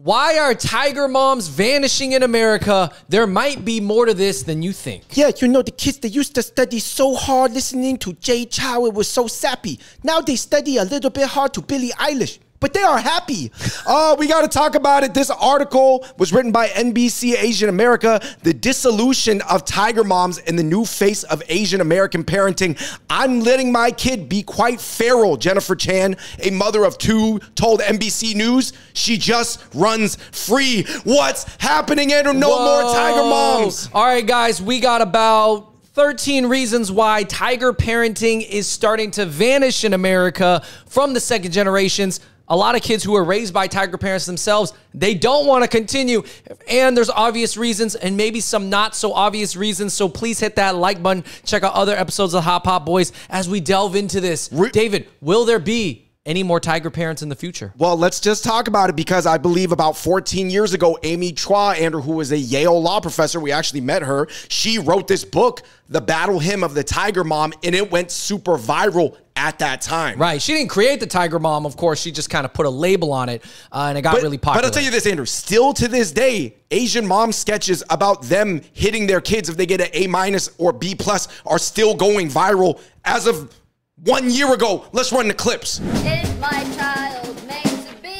Why are tiger moms vanishing in America? There might be more to this than you think. Yeah, you know, the kids, they used to study so hard listening to Jay Chou. It was so sappy. Now they study a little bit hard to Billie Eilish but they are happy. Uh, we got to talk about it. This article was written by NBC Asian America, the dissolution of tiger moms and the new face of Asian American parenting. I'm letting my kid be quite feral, Jennifer Chan, a mother of two, told NBC News she just runs free. What's happening, Andrew? No Whoa. more tiger moms. All right, guys, we got about 13 reasons why tiger parenting is starting to vanish in America from the second generations a lot of kids who are raised by tiger parents themselves, they don't want to continue. And there's obvious reasons and maybe some not so obvious reasons. So please hit that like button. Check out other episodes of Hot Pot Boys as we delve into this. Re- David, will there be any more tiger parents in the future? Well, let's just talk about it because I believe about 14 years ago, Amy Chua, Andrew, who was a Yale law professor, we actually met her. She wrote this book, The Battle Hymn of the Tiger Mom, and it went super viral at that time. Right. She didn't create the Tiger Mom, of course. She just kind of put a label on it uh, and it got but, really popular. But I'll tell you this, Andrew. Still to this day, Asian mom sketches about them hitting their kids if they get an A minus or B plus are still going viral as of one year ago. Let's run the clips. If my child makes a B.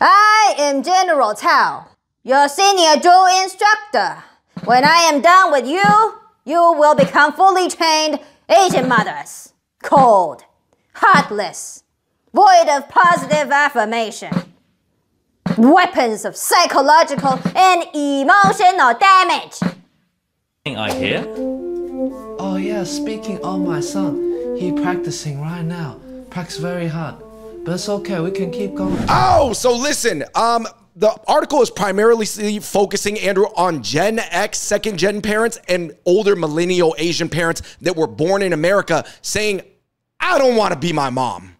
I am General Tao, your senior drill instructor. When I am done with you, you will become fully trained Asian mothers. Cold, heartless, void of positive affirmation. Weapons of psychological and emotional damage. I hear. Oh yeah, speaking of my son, he practicing right now. Practice very hard. But it's okay, we can keep going. Oh, so listen, um, the article is primarily focusing, Andrew, on Gen X, second gen parents, and older millennial Asian parents that were born in America saying, I don't want to be my mom.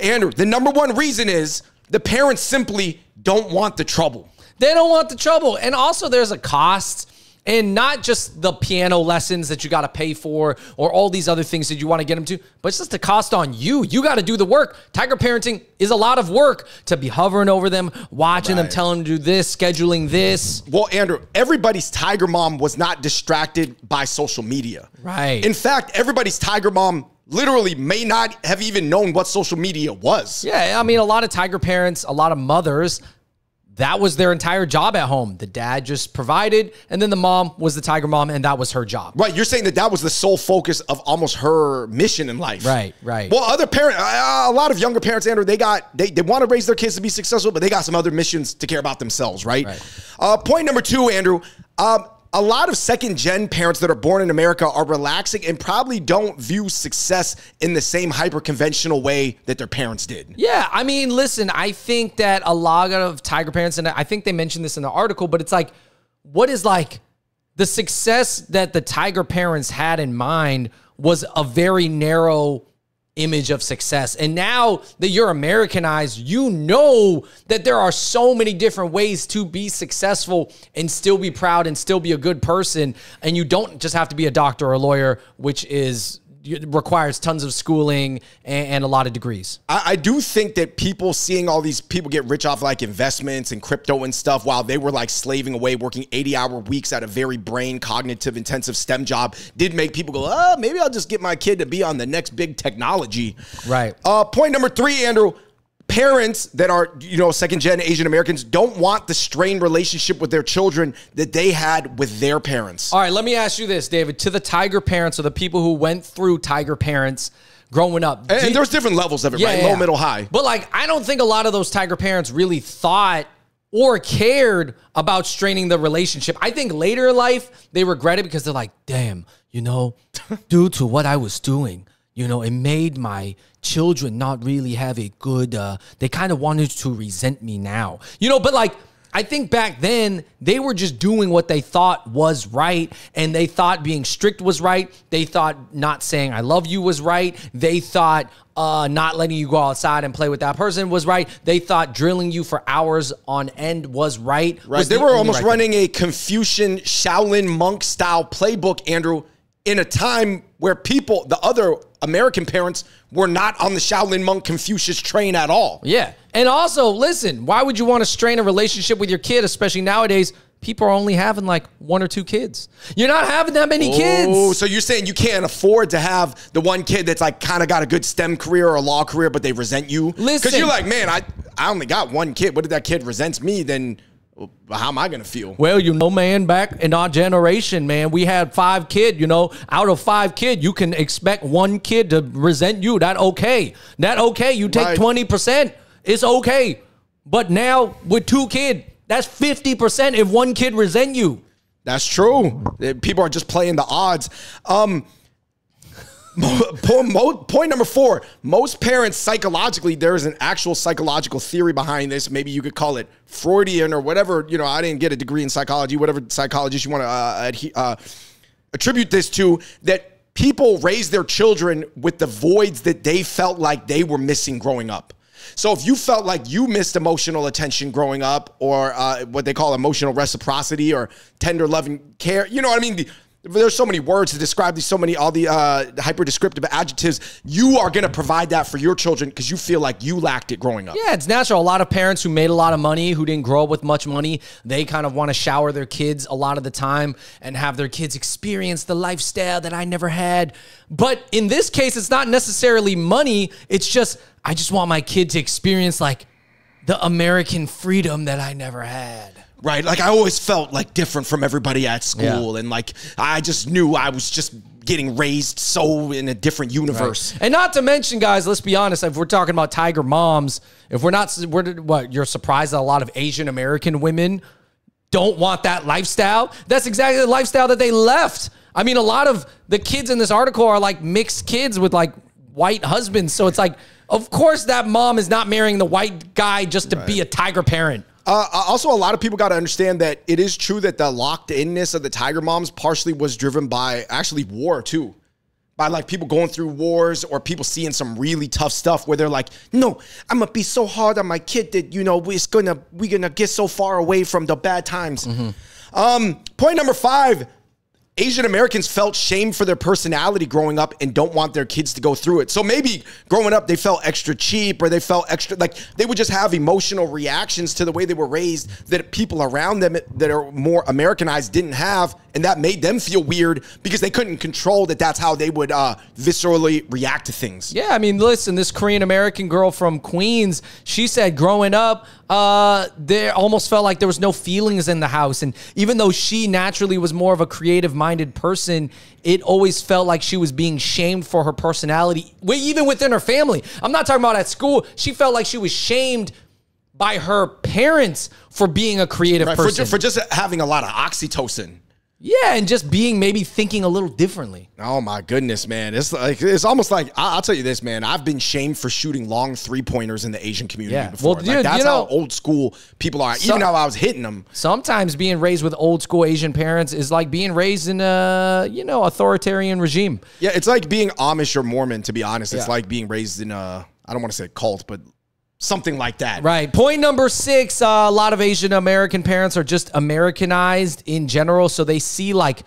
Andrew, the number one reason is the parents simply don't want the trouble. They don't want the trouble. And also, there's a cost and not just the piano lessons that you got to pay for or all these other things that you want to get them to, but it's just the cost on you. You got to do the work. Tiger parenting is a lot of work to be hovering over them, watching right. them, telling them to do this, scheduling this. Well, Andrew, everybody's tiger mom was not distracted by social media. Right. In fact, everybody's tiger mom literally may not have even known what social media was. Yeah, I mean, a lot of tiger parents, a lot of mothers that was their entire job at home. The dad just provided, and then the mom was the tiger mom, and that was her job. Right. You're saying that that was the sole focus of almost her mission in life. Right. Right. Well, other parents, uh, a lot of younger parents, Andrew, they got they, they want to raise their kids to be successful, but they got some other missions to care about themselves. Right. right. Uh, point number two, Andrew. Um, a lot of second gen parents that are born in America are relaxing and probably don't view success in the same hyper conventional way that their parents did. Yeah, I mean, listen, I think that a lot of Tiger parents, and I think they mentioned this in the article, but it's like, what is like the success that the Tiger parents had in mind was a very narrow image of success. And now that you're Americanized, you know that there are so many different ways to be successful and still be proud and still be a good person. And you don't just have to be a doctor or a lawyer, which is requires tons of schooling and, and a lot of degrees. I, I, do think that people seeing all these people get rich off like investments and crypto and stuff while they were like slaving away, working 80 hour weeks at a very brain cognitive intensive STEM job did make people go, oh, maybe I'll just get my kid to be on the next big technology. Right. Uh, point number three, Andrew parents that are, you know, second gen Asian Americans don't want the strained relationship with their children that they had with their parents. All right, let me ask you this, David. To the Tiger parents or the people who went through Tiger parents growing up. And, and there's different levels of it, yeah, right? Yeah. Low, middle, high. But like, I don't think a lot of those Tiger parents really thought or cared about straining the relationship. I think later in life, they regret it because they're like, damn, you know, due to what I was doing, you know, it made my children not really have a good, uh, they kind of wanted to resent me now. You know, but like, I think back then they were just doing what they thought was right and they thought being strict was right. They thought not saying I love you was right. They thought uh, not letting you go outside and play with that person was right. They thought drilling you for hours on end was right. Right. Was they the were almost right running thing. a Confucian Shaolin monk style playbook, Andrew, in a time where people, the other American parents were not on the Shaolin monk Confucius train at all. Yeah. And also, listen, why would you want to strain a relationship with your kid, especially nowadays? People are only having like one or two kids. You're not having that many Oh, kids. so you're saying you can't afford to have the one kid that's like kind of got a good STEM career or a law career, but they resent you? Listen. Because you're like, man, I I only got one kid. What if that kid resents me? Then how am I gonna feel? Well, you know, man, back in our generation, man, we had five kid, you know, out of five kid, you can expect one kid to resent you. That okay. That okay. You take Right. 20%. It's okay. But now with two kid, that's 50% if one kid resent you. That's true. Uh, People are just playing the odds. Um, point number four. Most parents psychologically there is an actual psychological theory behind this. Maybe you could call it freudian or whatever. You know i didn't get a degree in psychology whatever psychologist you want to uh, uh, attribute this to that people raise their children with the voids that they felt like they were missing growing up. So if you felt like you missed emotional attention growing up or uh, what they call emotional reciprocity or tender loving care you know what i mean there's so many words to describe these, so many all the uh, hyper descriptive adjectives. You are going to provide that for your children because you feel like you lacked it growing up. Yeah, it's natural. A lot of parents who made a lot of money, who didn't grow up with much money, they kind of want to shower their kids a lot of the time and have their kids experience the lifestyle that I never had. But in this case, it's not necessarily money. It's just, I just want my kid to experience like the American freedom that I never had. Right. Like I always felt like different from everybody at school. Yeah. And like I just knew I was just getting raised so in a different universe. And not to mention, guys, let's be honest. If we're talking about tiger moms, if we're not, we're, what you're surprised that a lot of Asian American women don't want that lifestyle. That's exactly the lifestyle that they left. I mean, a lot of the kids in this article are like mixed kids with like white husbands. So it's like, of course, that mom is not marrying the white guy just to be a tiger parent. Uh, also, a lot of people got to understand that it is true that the locked inness of the Tiger Moms partially was driven by actually war too. By like people going through wars or people seeing some really tough stuff where they're like, no, I'm gonna be so hard on my kid that you know it's gonna we're gonna get so far away from the bad times. Um, point number five. Asian Americans felt shame for their personality growing up and don't want their kids to go through it. So maybe growing up they felt extra cheap or they felt extra like they would just have emotional reactions to the way they were raised that people around them that are more Americanized didn't have and that made them feel weird because they couldn't control that that's how they would uh, viscerally react to things. Yeah, I mean, listen, this Korean American girl from Queens, she said growing up, uh, there almost felt like there was no feelings in the house. And even though she naturally was more of a creative minded person, it always felt like she was being shamed for her personality, even within her family. I'm not talking about at school. She felt like she was shamed by her parents for being a creative Right, person. ju- for just having a lot of oxytocin. Yeah, and just being maybe thinking a little differently. Oh my goodness, man! It's like it's almost like I- I'll tell you this, man. I've been shamed for shooting long three pointers in the Asian community Yeah. before. Well, like, dude, that's you how old school people are. Even though I was hitting them, Sometimes being raised with old school Asian parents is like being raised in a, you know, authoritarian regime. yeah, it's like being Amish or Mormon. To be honest, it's Yeah. like being raised in a I don't want to say cult, but something like that. Right. Point number six uh, a lot of Asian American parents are just Americanized in general. So they see like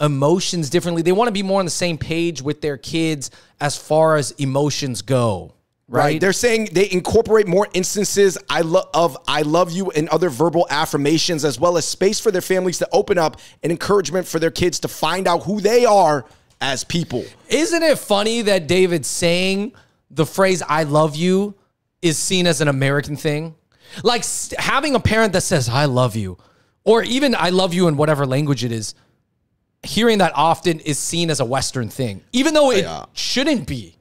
emotions differently. They want to be more on the same page with their kids as far as emotions go. Right. Right. They're saying they incorporate more instances I love of I love you and other verbal affirmations as well as space for their families to open up and encouragement for their kids to find out who they are as people. Isn't it funny that David saying the phrase I love you is seen as an American thing? Like having a parent that says I love you or even I love you in whatever language it is, hearing that often is seen as a Western thing, even though it Yeah. shouldn't be.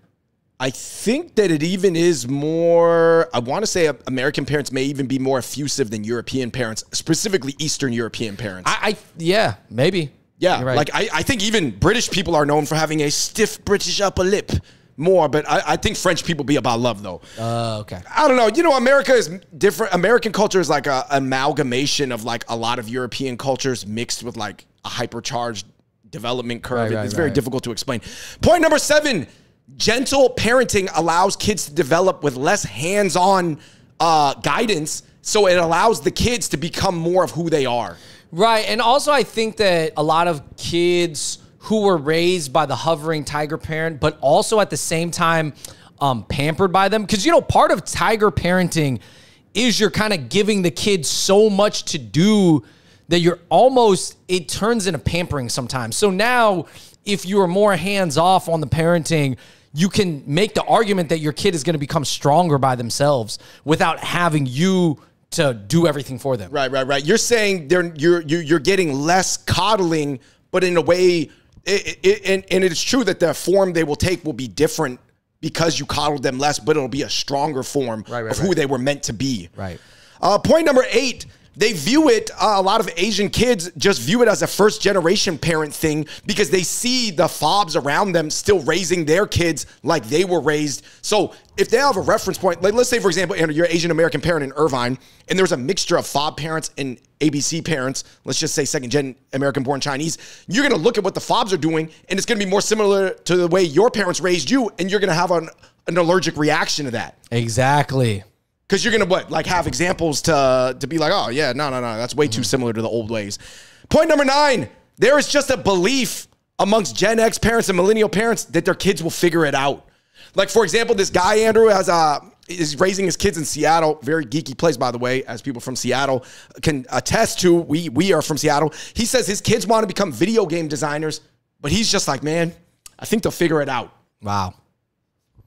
I think that it even is more. I want to say uh, American parents may even be more effusive than European parents, specifically Eastern European parents. I, I yeah, maybe. yeah, right. like I, I think even British people are known for having a stiff British upper lip more, but I, I think French people be about love though. Uh, okay. I don't know. You know, America is different. American culture is like a amalgamation of like a lot of European cultures mixed with like a hypercharged development curve. Right, right, it's very difficult to explain. Point number seven: gentle parenting allows kids to develop with less hands-on uh, guidance, so it allows the kids to become more of who they are. Right. And also, I think that a lot of kids who were raised by the hovering tiger parent, but also at the same time um, pampered by them. Because, you know, part of tiger parenting is you're kind of giving the kids so much to do that you're almost, it turns into pampering sometimes. So now, if you are more hands off on the parenting, you can make the argument that your kid is going to become stronger by themselves without having you to do everything for them. Right, right, right. You're saying they're you're, you're getting less coddling, but in a way, it, it, and and it's true that the form they will take will be different because you coddled them less, but it'll be a stronger form Right, right, of who right. they were meant to be. Right. Uh, point number eight. They view it, uh, a lot of Asian kids just view it as a first generation parent thing because they see the fobs around them still raising their kids like they were raised. So if they have a reference point, like let's say, for example, Andrew, you're an Asian American parent in Irvine, and there's a mixture of fob parents and ABC parents, let's just say second gen American born Chinese, you're gonna look at what the fobs are doing, and it's gonna be more similar to the way your parents raised you, and you're gonna have an, an allergic reaction to that. Exactly. Because you're gonna what like have examples to to be like, oh yeah, no, no, no, that's way too similar to the old ways. Point number nine: there is just a belief amongst Gen X parents and millennial parents that their kids will figure it out. Like for example, this guy Andrew has uh is raising his kids in Seattle, very geeky place by the way, as people from Seattle can attest to. We we are from Seattle. He says his kids want to become video game designers, but he's just like, man, I think they'll figure it out. Wow.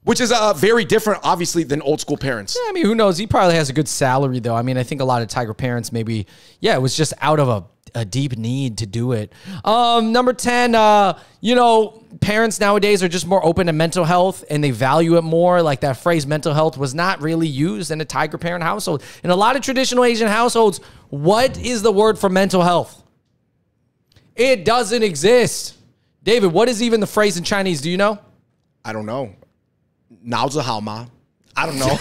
Which is uh, very different, obviously, than old school parents. Yeah, I mean, who knows? He probably has a good salary, though. I mean, I think a lot of Tiger parents maybe, yeah, it was just out of a, a deep need to do it. Um, number 10, uh, you know, parents nowadays are just more open to mental health and they value it more. Like that phrase mental health was not really used in a Tiger parent household. In a lot of traditional Asian households, what is the word for mental health? It doesn't exist. David, what is even the phrase in Chinese? Do you know? I don't know. Naozi hao ma? I don't know.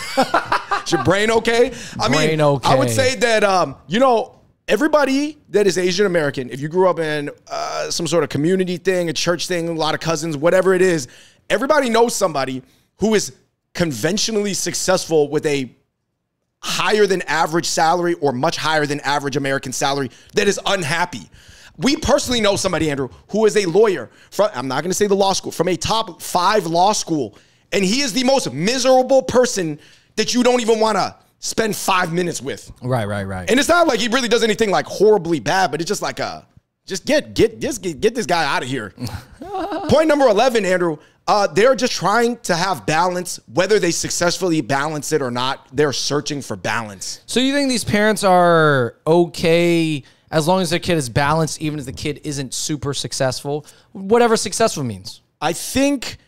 is your brain okay? I Brain mean, I would say that um, you know everybody that is Asian American. If you grew up in uh, some sort of community thing, a church thing, a lot of cousins, whatever it is, everybody knows somebody who is conventionally successful with a higher than average salary or much higher than average American salary that is unhappy. We personally know somebody, Andrew, who is a lawyer from, I'm not going to say the law school, from a top five law school. And he is the most miserable person that you don't even want to spend five minutes with. Right, right, right. And it's not like he really does anything like horribly bad, but it's just like a just get get just get, get this guy out of here. Point number 11, Andrew. Uh, they're just trying to have balance, whether they successfully balance it or not. They're searching for balance. So you think these parents are okay as long as their kid is balanced, even if the kid isn't super successful, whatever successful means? I think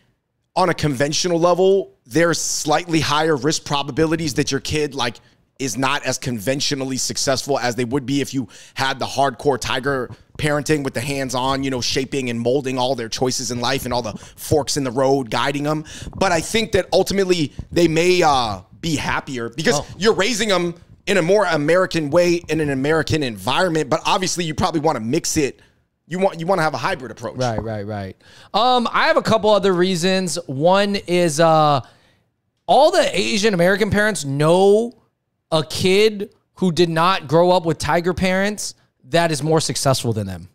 on a conventional level, there's slightly higher risk probabilities that your kid like is not as conventionally successful as they would be if you had the hardcore tiger parenting with the hands-on, you know, shaping and molding all their choices in life and all the forks in the road guiding them. But I think that ultimately they may uh, be happier because you're raising them in a more American way in an American environment. But obviously, you probably want to mix it. You want you want to have a hybrid approach. Right, right, right. Um, I have a couple other reasons. One is uh, all the Asian American parents know a kid who did not grow up with tiger parents that is more successful than them.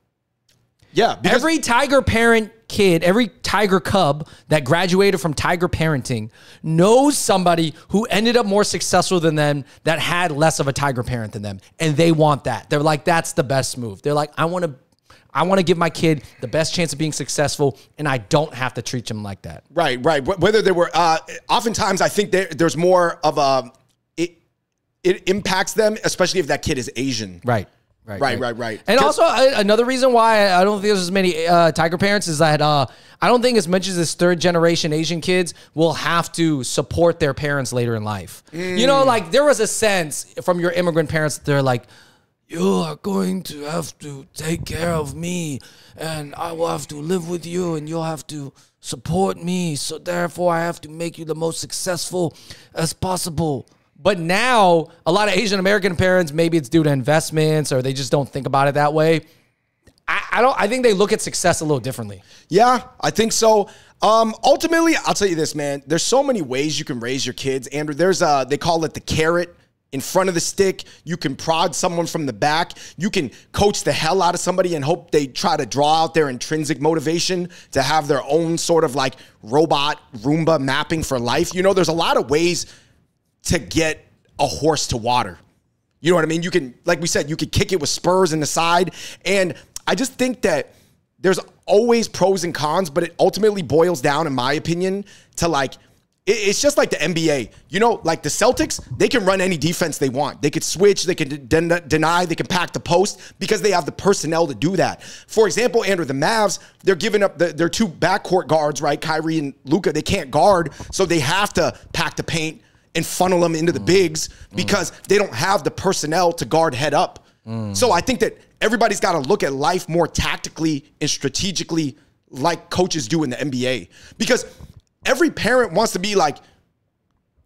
Yeah, because every tiger parent kid, every tiger cub that graduated from tiger parenting knows somebody who ended up more successful than them that had less of a tiger parent than them. And they want that. They're like, that's the best move. They're like, I want to. I want to give my kid the best chance of being successful, and I don't have to treat him like that. Right, right. Whether they were, uh, oftentimes I think there, there's more of a, it, it impacts them, especially if that kid is Asian. Right. Right, Right, right, right. And 'Cause- also uh, another reason why I don't think there's as many uh, tiger parents is that uh, I don't think as much as this third generation Asian kids will have to support their parents later in life. You know, like there was a sense from your immigrant parents that they're like, you are going to have to take care of me, and I will have to live with you, and you'll have to support me. So therefore, I have to make you the most successful as possible. But now, a lot of Asian American parents, maybe it's due to investments or they just don't think about it that way. I, I don't. I think they look at success a little differently. Yeah, I think so. Um, ultimately, I'll tell you this, man. There's so many ways you can raise your kids, Andrew. There's uh, they call it the carrot in front of the stick. You can prod someone from the back. You can coach the hell out of somebody and hope they try to draw out their intrinsic motivation to have their own sort of like robot Roomba mapping for life. You know, there's a lot of ways to get a horse to water. You know what I mean? You can, like we said, you could kick it with spurs in the side. And I just think that there's always pros and cons, but it ultimately boils down, in my opinion, to like, it's just like the NBA. You know, like the Celtics, they can run any defense they want. They could switch, they can den- deny, they can pack the post because they have the personnel to do that. For example, Andrew, the Mavs, they're giving up the, their two backcourt guards, right? Kyrie and Luka, they can't guard, so they have to pack the paint and funnel them into the mm. bigs mm. because they don't have the personnel to guard head up. Mm. So I think that everybody's got to look at life more tactically and strategically like coaches do in the NBA because every parent wants to be like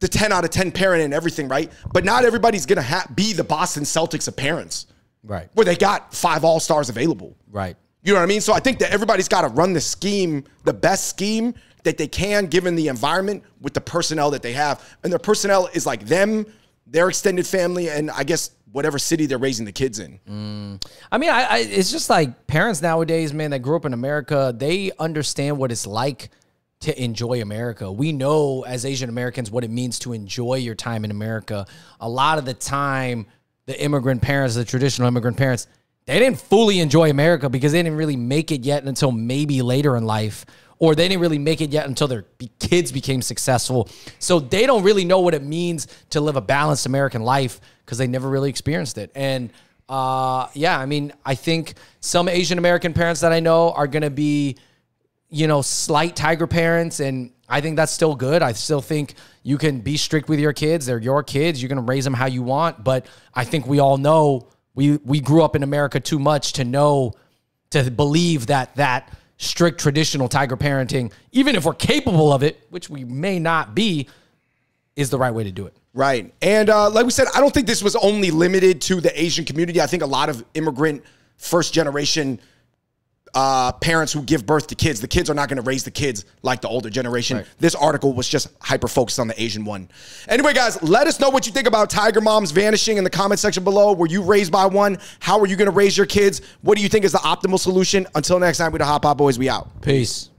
the 10 out of 10 parent and everything, right? But not everybody's going to ha- be the Boston Celtics of parents Right. where they got five all-stars available. Right. You know what I mean? So I think that everybody's got to run the scheme, the best scheme that they can given the environment with the personnel that they have. And their personnel is like them, their extended family, and I guess whatever city they're raising the kids in. Mm. I mean, I, I it's just like parents nowadays, man, that grew up in America, they understand what it's like to enjoy America. We know as Asian Americans what it means to enjoy your time in America. A lot of the time, the immigrant parents, the traditional immigrant parents, they didn't fully enjoy America because they didn't really make it yet until maybe later in life, or they didn't really make it yet until their kids became successful. So they don't really know what it means to live a balanced American life because they never really experienced it. And uh, yeah, I mean, I think some Asian American parents that I know are going to be you know, slight tiger parents. And I think that's still good. I still think you can be strict with your kids. They're your kids. You're going to raise them how you want. But I think we all know we, we grew up in America too much to know, to believe that that strict traditional tiger parenting, even if we're capable of it, which we may not be, is the right way to do it. Right. And uh, like we said, I don't think this was only limited to the Asian community. I think a lot of immigrant first generation uh, parents who give birth to kids, the kids are not going to raise the kids like the older generation. Right. This article was just hyper focused on the Asian one. Anyway, guys, let us know what you think about tiger moms vanishing in the comment section below. Were you raised by one? How are you going to raise your kids? What do you think is the optimal solution? Until next time, we the Hot Pot Boys. We out. Peace.